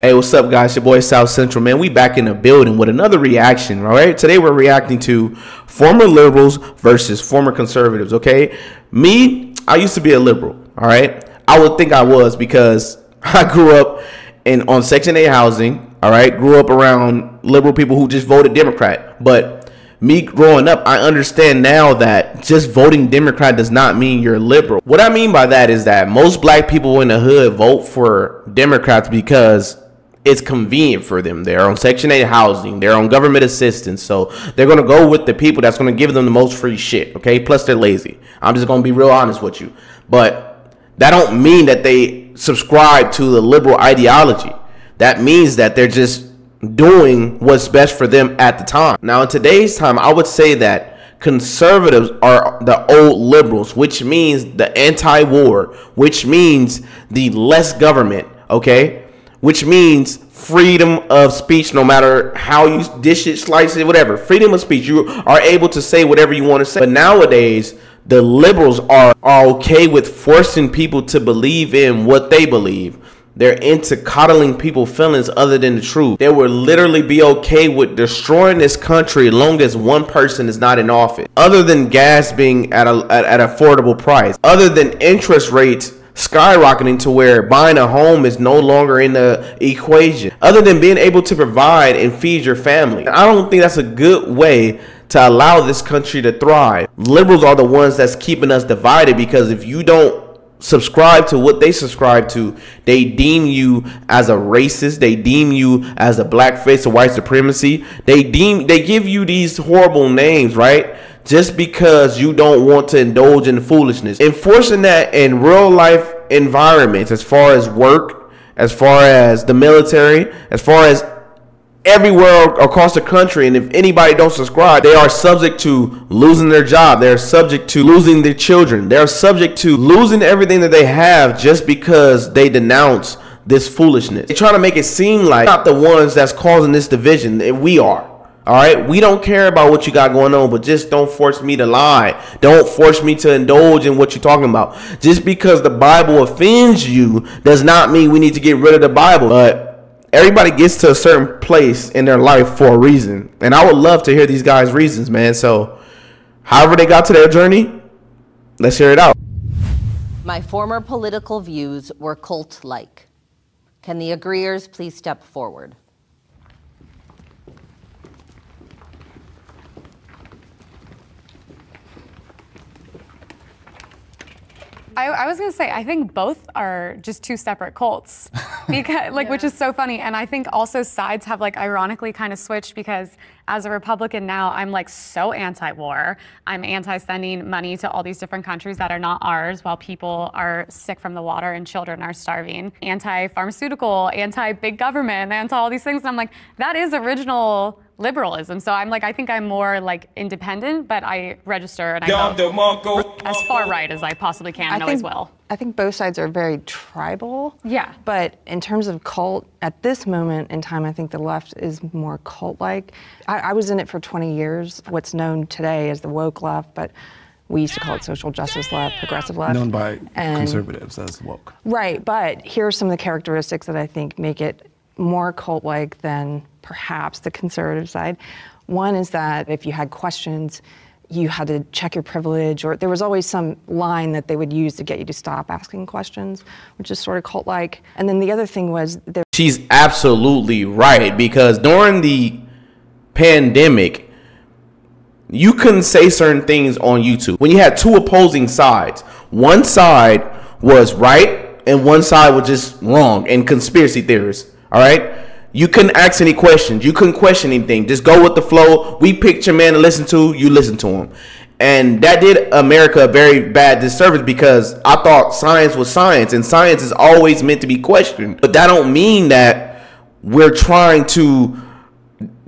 Hey, what's up, guys? Your boy South Central, man. We back in the building with another reaction, all right? Today we're reacting to former liberals versus former conservatives, okay? Me, I used to be a liberal, all right? I would think I was because I grew up in on Section 8 housing, all right? Grew up around liberal people who just voted Democrat. But me growing up, I understand now that just voting Democrat does not mean you're liberal. What I mean by that is that most black people in the hood vote for Democrats because it's convenient for them. They're on Section 8 housing, they're on government assistance. So they're going to go with the people that's going to give them the most free shit, okay? Plus they're lazy. I'm just going to be real honest with you. But that don't mean that they subscribe to the liberal ideology. That means that they're just doing what's best for them at the time. Now, in today's time, I would say that conservatives are the old liberals, which means the anti war, which means the less government, okay? Which means freedom of speech no matter how you dish it slice it whatever freedom of speech you are able to say whatever you want to say but nowadays the liberals are, are okay with forcing people to believe in what they believe they're into coddling people's feelings other than the truth. They would literally be okay with destroying this country as long as one person is not in office. Other than gas being at a at, at affordable price. Other than interest rates skyrocketing to where buying a home is no longer in the equation other than being able to provide and feed your family. I don't think that's a good way to allow this country to thrive. Liberals are the ones that's keeping us divided because if you don't subscribe to what they subscribe to they deem you as a racist they deem you as a blackface of white supremacy they deem they give you these horrible names right just because you don't want to indulge in foolishness. Enforcing that in real life environments, as far as work, as far as the military, as far as everywhere across the country and if anybody don't subscribe they are subject to losing their job. They're subject to losing their children. They're subject to losing everything that they have just because they denounce this foolishness. They're trying to make it seem like not the ones that's causing this division. We are all right, we don't care about what you got going on, but just don't force me to lie. Don't force me to indulge in what you're talking about. Just because the Bible offends you does not mean we need to get rid of the Bible. But everybody gets to a certain place in their life for a reason. And I would love to hear these guys' reasons, man. So, however they got to their journey, let's hear it out. My former political views were cult like. Can the agreeers please step forward? I, I, was gonna say I think both are just two separate cults, because like yeah. which is so funny. And I think also sides have like ironically kind of switched because as a Republican now, I'm like so anti-war. I'm anti-sending money to all these different countries that are not ours, while people are sick from the water and children are starving. Anti-pharmaceutical, anti-big government, anti all these things. And I'm like that is original liberalism. So I'm like, I think I'm more like independent, but I register and I vote as far right as I possibly can. I know as well. I think both sides are very tribal. Yeah. But in terms of cult, at this moment in time, I think the left is more cult-like. I, I was in it for 20 years. What's known today as the woke left, but we used to call it social justice left, progressive left. Known by and, conservatives as woke. Right, but here are some of the characteristics that I think make it more cult-like than perhaps the conservative side. One is that if you had questions, you had to check your privilege, or there was always some line that they would use to get you to stop asking questions, which is sort of cult like. And then the other thing was there. She's absolutely right because during the pandemic, you couldn't say certain things on YouTube. When you had two opposing sides, one side was right and one side was just wrong and conspiracy theorists. All right. You couldn't ask any questions. You couldn't question anything. Just go with the flow. We picked your man to listen to. You listen to him. And that did America a very bad disservice because I thought science was science and science is always meant to be questioned. But that don't mean that we're trying to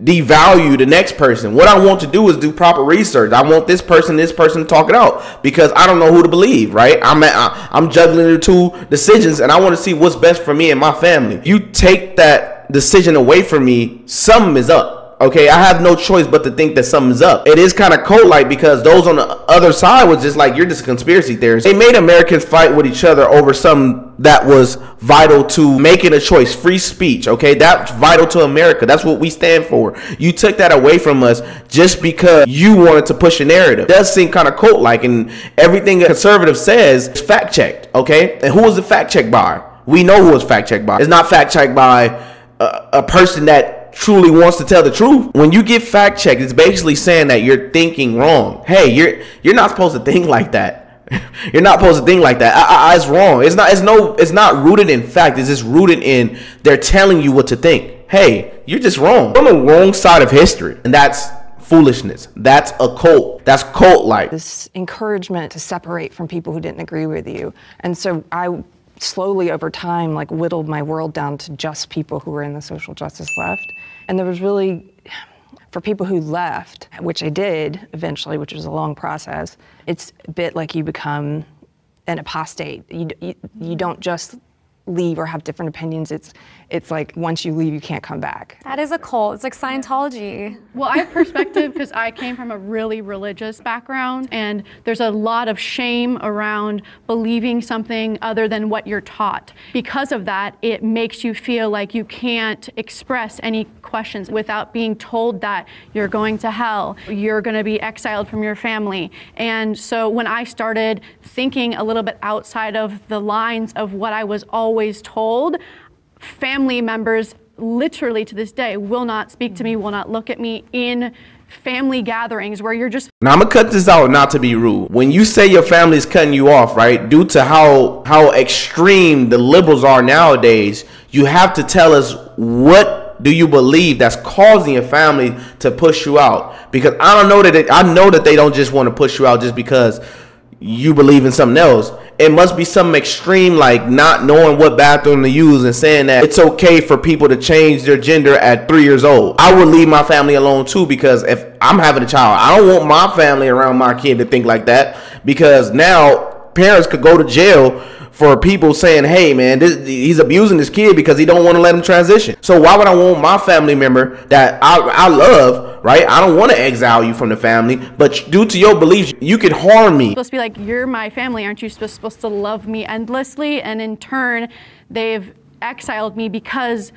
devalue the next person. What I want to do is do proper research. I want this person, this person to talk it out because I don't know who to believe, right? I'm at, I'm juggling the two decisions and I want to see what's best for me and my family. You take that decision away from me, something is up. Okay, I have no choice but to think that something's up. It is kind of cult like because those on the other side was just like, you're just a conspiracy theorist. They made Americans fight with each other over something that was vital to making a choice, free speech. Okay, that's vital to America. That's what we stand for. You took that away from us just because you wanted to push a narrative. It does seem kind of cult like, and everything a conservative says is fact checked. Okay, and who was the fact checked by? We know who was fact checked by. It's not fact checked by a, person that truly wants to tell the truth. When you get fact checked, it's basically saying that you're thinking wrong. Hey, you're you're not supposed to think like that. You're not supposed to think like that. I, I, it's wrong. It's not. It's no. It's not rooted in fact. It's just rooted in they're telling you what to think. Hey, you're just wrong. You're on the wrong side of history, and that's foolishness. That's a cult. That's cult like. This encouragement to separate from people who didn't agree with you, and so I slowly over time like whittled my world down to just people who were in the social justice left, and there was really for people who left, which I did eventually, which was a long process, it's a bit like you become an apostate. You, you, you don't just leave or have different opinions. It's it's like once you leave, you can't come back. That is a cult. It's like Scientology. Well, I have perspective because I came from a really religious background, and there's a lot of shame around believing something other than what you're taught. Because of that, it makes you feel like you can't express any questions without being told that you're going to hell, you're going to be exiled from your family. And so when I started thinking a little bit outside of the lines of what I was always told, family members literally to this day will not speak to me, will not look at me in family gatherings where you're just now I'm gonna cut this out not to be rude. When you say your family's cutting you off, right? Due to how how extreme the liberals are nowadays, you have to tell us what do you believe that's causing your family to push you out? Because I don't know that I know that they don't just want to push you out just because you believe in something else. It must be something extreme like not knowing what bathroom to use and saying that it's okay for people to change their gender at three years old. I would leave my family alone too because if I'm having a child, I don't want my family around my kid to think like that because now parents could go to jail for people saying, "Hey, man, this, he's abusing this kid because he don't want to let him transition." So why would I want my family member that I, I love, right? I don't want to exile you from the family, but due to your beliefs, you could harm me. supposed to be like, "You're my family, aren't you supposed to love me endlessly?" And in turn, they've exiled me because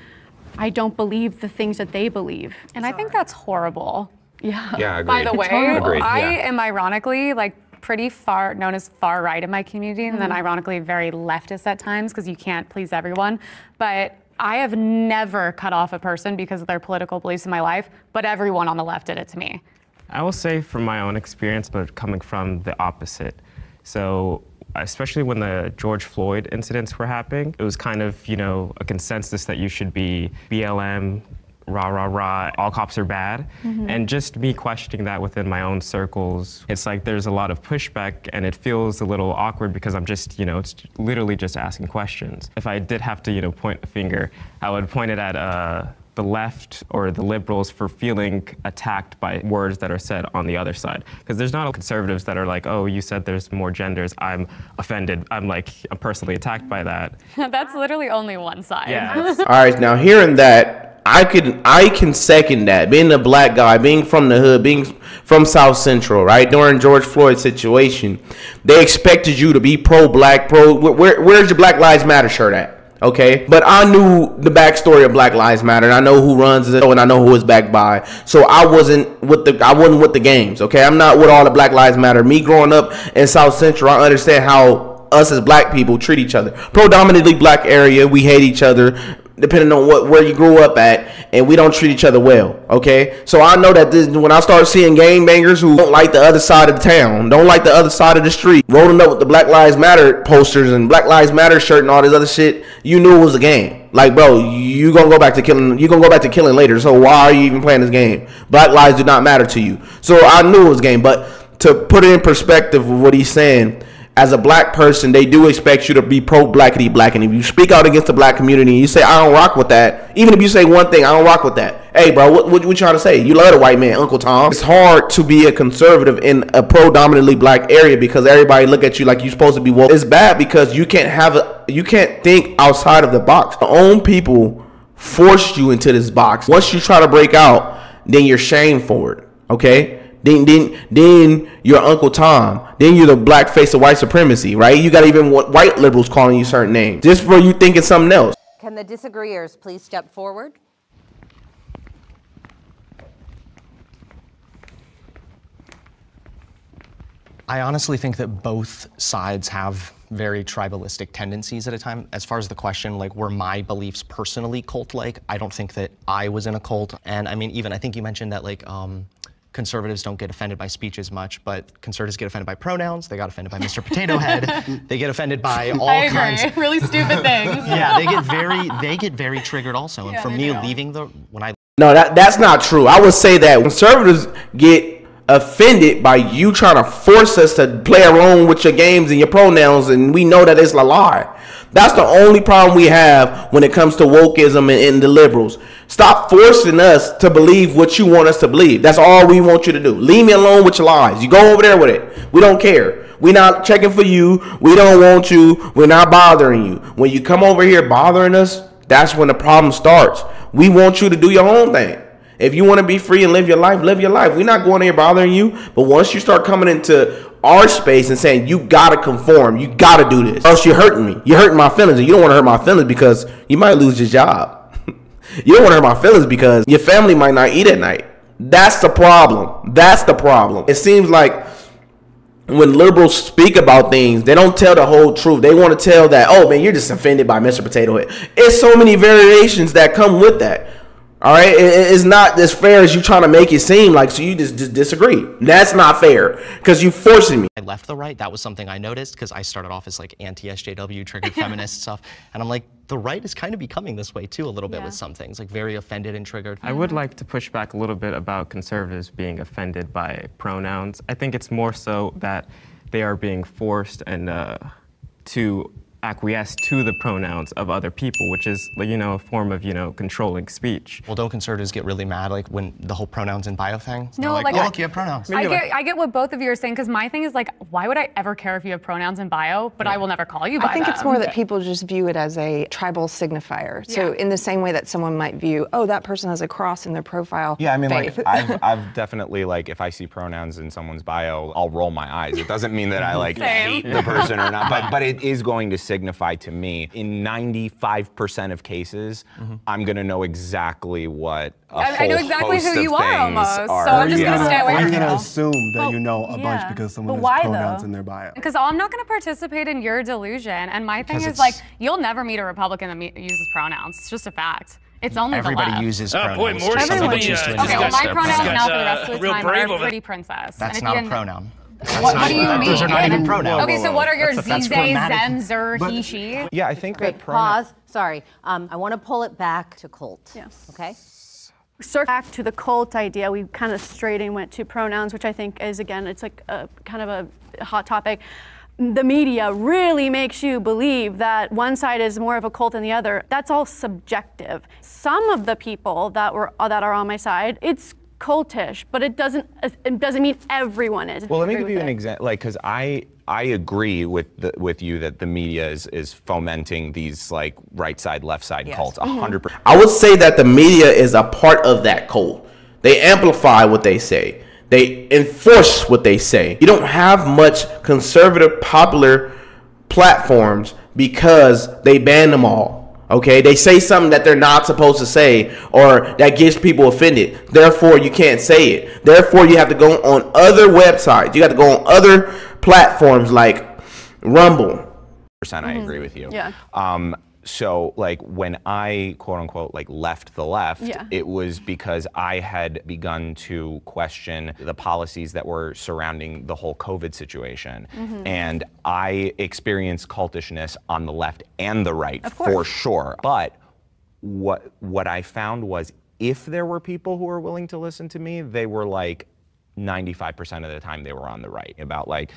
I don't believe the things that they believe. And I think that's horrible. Yeah. Yeah, By the way, Agreed, I yeah. am ironically like pretty far known as far right in my community, and then Mm-hmm. ironically very leftist at times because you can't please everyone. But I have never cut off a person because of their political beliefs in my life, but everyone on the left did it to me. I will say from my own experience, but coming from the opposite. So, especially when the George Floyd incidents were happening, it was kind of, you know, a consensus that you should be BLM, rah, rah, rah, all cops are bad. And just me questioning that within my own circles, it's like there's a lot of pushback and it feels a little awkward because I'm just, you know, it's literally just asking questions. If I did have to, you know, point a finger, I would point it at, uh, the left or the liberals for feeling attacked by words that are said on the other side. Because there's not all conservatives that are like, oh, you said there's more genders. I'm offended. I'm like, I'm personally attacked by that. that's literally only one side. Yeah. All right, now hearing that, I could I can second that. Being a black guy, being from the hood, being from South Central, right? During George Floyd's situation, they expected you to be pro-black, pro. Where, where's your Black Lives Matter shirt at? Okay, but I knew the backstory of Black Lives Matter, and I know who runs it, and I know who it's backed by. So I wasn't with the I wasn't with the games. Okay, I'm not with all the Black Lives Matter. Me growing up in South Central, I understand how us as black people treat each other. Predominantly black area, we hate each other depending on what where you grew up at, and we don't treat each other well. Okay, so I know that this when I start seeing gang bangers who don't like the other side of the town, don't like the other side of the street, rolling up with the Black Lives Matter posters and Black Lives Matter shirt and all this other shit, you knew it was a game. Like, bro, you gonna go back to killing. You gonna go back to killing later. So why are you even playing this game? Black lives do not matter to you. So I knew it was game, but to put it in perspective of what he's saying as a black person, they do expect you to be pro blackity black. And if you speak out against the black community you say, I don't rock with that, even if you say one thing, I don't rock with that. Hey, bro, what, what, you trying to say? You love the white man, Uncle Tom. It's hard to be a conservative in a predominantly black area because everybody look at you like you're supposed to be woke. It's bad because you can't have a, you can't think outside of the box. Your own people forced you into this box. Once you try to break out, then you're shamed for it. Okay. Then, then, then you're Uncle Tom. Then you're the black face of white supremacy, right? You got even white liberals calling you certain names just for you thinking something else. Can the disagreeers please step forward? I honestly think that both sides have very tribalistic tendencies at a time. As far as the question, like, were my beliefs personally cult-like? I don't think that I was in a cult. And I mean, even I think you mentioned that like um, conservatives don't get offended by speech as much, but conservatives get offended by pronouns. They got offended by Mr. Potato Head. they get offended by all I agree. kinds. really stupid things. Yeah, they get very they get very triggered also. And Yeah, for me, do. leaving the when I No, that that's not true. I would say that conservatives get offended by you trying to force us to play around with your games and your pronouns, and we know that it's a lie. That's the only problem we have when it comes to wokeism and, and the liberals. Stop forcing us to believe what you want us to believe. That's all we want you to do. Leave me alone with your lies. You go over there with it. We don't care. We're not checking for you. We don't want you. We're not bothering you. When you come over here bothering us, that's when the problem starts. We want you to do your own thing. If you want to be free and live your life, live your life. We're not going here bothering you. But once you start coming into our space and saying you gotta conform, you gotta do this, or else you're hurting me. You're hurting my feelings, and you don't want to hurt my feelings because you might lose your job. you don't want to hurt my feelings because your family might not eat at night. That's the problem. That's the problem. It seems like when liberals speak about things, they don't tell the whole truth. They want to tell that, oh man, you're just offended by Mr. Potato Head. It's so many variations that come with that. All right, It- it- it's not as fair as you trying to make it seem like. So you just, just disagree. That's not fair because you forcing me. I left the right, that was something I noticed because I started off as like anti-SJW, triggered feminist stuff, and I'm like, the right is kind of becoming this way too a little bit Yeah. with some things, like very offended and triggered. I would like to push back a little bit about conservatives being offended by pronouns. I think it's more so that they are being forced and uh, to acquiesce to the pronouns of other people, which is, you know, a form of, you know, controlling speech. Well, don't conservatives get really mad like when the whole pronouns in bio thing? No, like, like, oh, I- look, you have pronouns. I get, I get what both of you are saying because my thing is like, why would I ever care if you have pronouns in bio, but I will never call you by I think it's more that people just view it as a tribal signifier. So Yeah. in the same way that someone might view, oh, that person has a cross in their profile. Yeah, I mean, faith. like I've, I've definitely like if I see pronouns in someone's bio, I'll roll my eyes. It doesn't mean that I like Same. hate the person or not, but but it is going to signify to me in 95% of cases, I'm gonna know exactly what I know exactly host who you are things almost, so. I'm just Yeah. gonna stay away from you're gonna assume that Well, you know a bunch because someone But has why, pronouns though? in their bio. Because I'm not going to participate in your delusion. And my thing is like, you'll never meet a Republican that me- uses pronouns. It's just a fact. It's only Everybody the left. uses Oh, pronouns. boy, just Morris, some Everyone people choose uses- to Just Okay, well, my pronouns now for the uh, rest of the time brave are pretty princess. That's And if not you a didn't- pronoun. What, what do you mean? Those are not even pronouns. Okay, so what are your That's- that's zizay, grammatic. zen, zer, he, she? Yeah, I think Great. that pronouns. Pause. Sorry. Um, I want to pull it back to cult. Yes. Okay. circle back to the cult idea, we kind of straight in went to pronouns, which I think is again, it's like a kind of a hot topic. The media really makes you believe that one side is more of a cult than the other. That's all subjective. Some of the people that were that are on my side, it's cultish, but it doesn't it doesn't mean everyone is. Well, let me give you with an example, like, because I I agree with the, with you that the media is is fomenting these like right side left side cults mm-hmm. hundred percent. I would say that the media is a part of that cult. They amplify what they say. They enforce what they say. You don't have much conservative popular platforms because they ban them all. Okay, they say something that they're not supposed to say or that gets people offended. Therefore, you can't say it. Therefore, you have to go on other websites. You got to go on other platforms like Rumble, percent I agree with you. Yeah. Um, so like when I quote unquote like left the left, Yeah. it was because I had begun to question the policies that were surrounding the whole COVID situation. Mm-hmm. And I experienced cultishness on the left and the right for sure. But what what I found was if there were people who were willing to listen to me, they were like 95% of the time they were on the right about like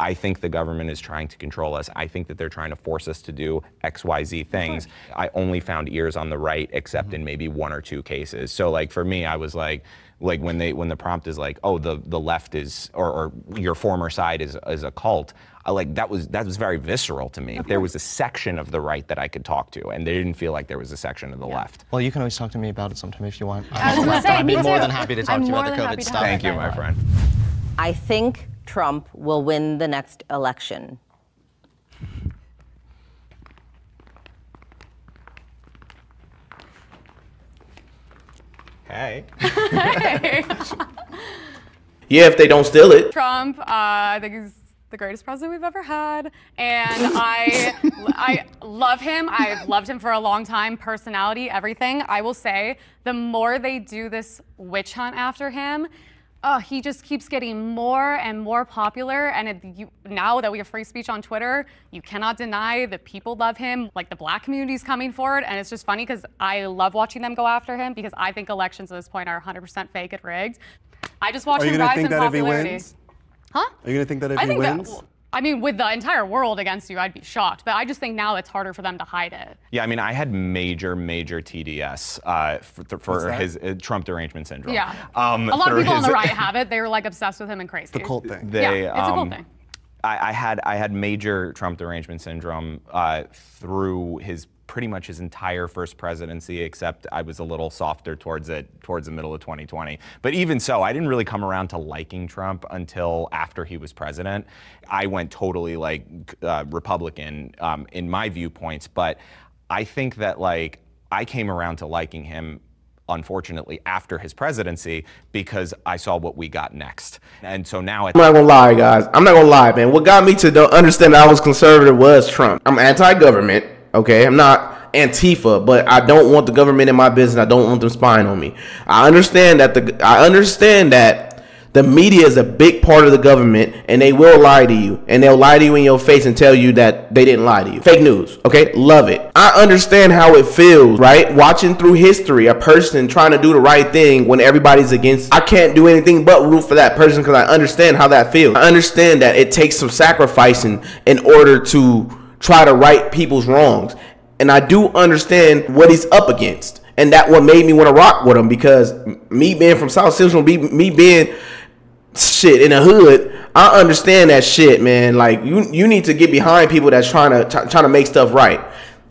I think the government is trying to control us. I think that they're trying to force us to do XYZ things. I only found ears on the right, except mm-hmm. in maybe one or two cases. So, like, for me, I was like, like when they when the prompt is like, oh, the the left is or, or your former side is is a cult. I, like that was that was very visceral to me. There was a section of the right that I could talk to, and they didn't feel like there was a section of the yeah. left. Well, you can always talk to me about it sometime if you want. I was I'd be more than happy to talk I'm to you about the COVID stuff. Thank you, my friend. I think Trump will win the next election. Hey. yeah, if they don't steal it. Trump, uh, I think he's the greatest president we've ever had, and I, I love him. I've loved him for a long time. Personality, everything. I will say, the more they do this witch hunt after him, uh, he just keeps getting more and more popular. And it, you, now that we have free speech on Twitter, you cannot deny that people love him. Like the black community is coming forward. And it's just funny because I love watching them go after him because I think elections at this point are 100% fake and rigged. I just watch him rise in popularity. he Huh? Are you going to think that if I he wins? That, I mean, with the entire world against you, I'd be shocked. But I just think now it's harder for them to hide it. Yeah, I mean, I had major, major TDS uh, for, for his uh, Trump derangement syndrome. Yeah. Um, a lot of people his, on the right have it. They were like obsessed with him and crazy. The cult thing. They, yeah, it's um, a cult thing. I, I, had I had major Trump derangement syndrome uh, through his pretty much his entire first presidency, except I was a little softer towards it towards the middle of 2020. But even so, I didn't really come around to liking Trump until after he was president. I went totally like uh, Republican um, in my viewpoints, but I think that like I came around to liking him unfortunately after his presidency because I saw what we got next. And so now I'm not gonna lie, guys. I'm not gonna lie, man. What got me to understand I was conservative was Trump. I'm anti-government. Okay, I'm not Antifa, but I don't want the government in my business. I don't want them spying on me. I understand that the I understand that the media is a big part of the government and they will lie to you and they'll lie to you in your face and tell you that they didn't lie to you. Fake news, okay? Love it. I understand how it feels, right? Watching through history, a person trying to do the right thing when everybody's against. I can't do anything but root for that person because I understand how that feels. I understand that it takes some sacrificing in order to try to right people's wrongs. And I do understand what he's up against. And that what made me want to rock with him because me being from South Central, me, me being shit in the hood, I understand that shit, man. Like you you need to get behind people that's trying to trying to make stuff right.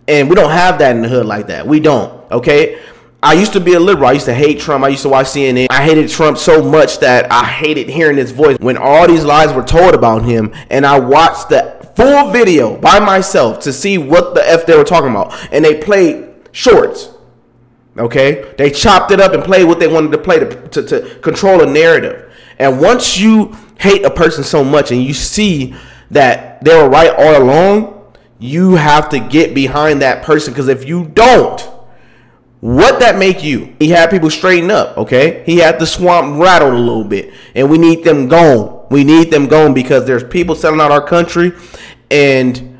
And we don't have that in the hood like that. We don't, okay? I used to be a liberal. I used to hate Trump. I used to watch CNN. I hated Trump so much that I hated hearing his voice when all these lies were told about him. And I watched the full video by myself to see what the F they were talking about. And they played shorts. Okay? They chopped it up and played what they wanted to play to, to, to control a narrative. And once you hate a person so much and you see that they were right all along, you have to get behind that person because if you don't, what that make you? He had people straighten up, okay? He had the swamp rattled a little bit, and we need them gone. We need them gone because there's people selling out our country, and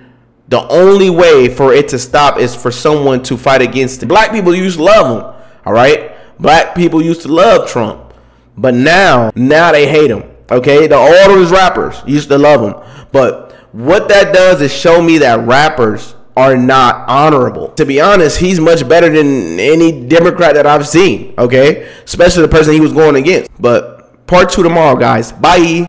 the only way for it to stop is for someone to fight against it. Black people used to love him, all right? Black people used to love Trump, but now, now they hate him. Okay, the all those rappers used to love him, but what that does is show me that rappers are not honorable. To be honest, he's much better than any Democrat that I've seen. Okay, especially the person he was going against. But part two tomorrow, guys. Bye.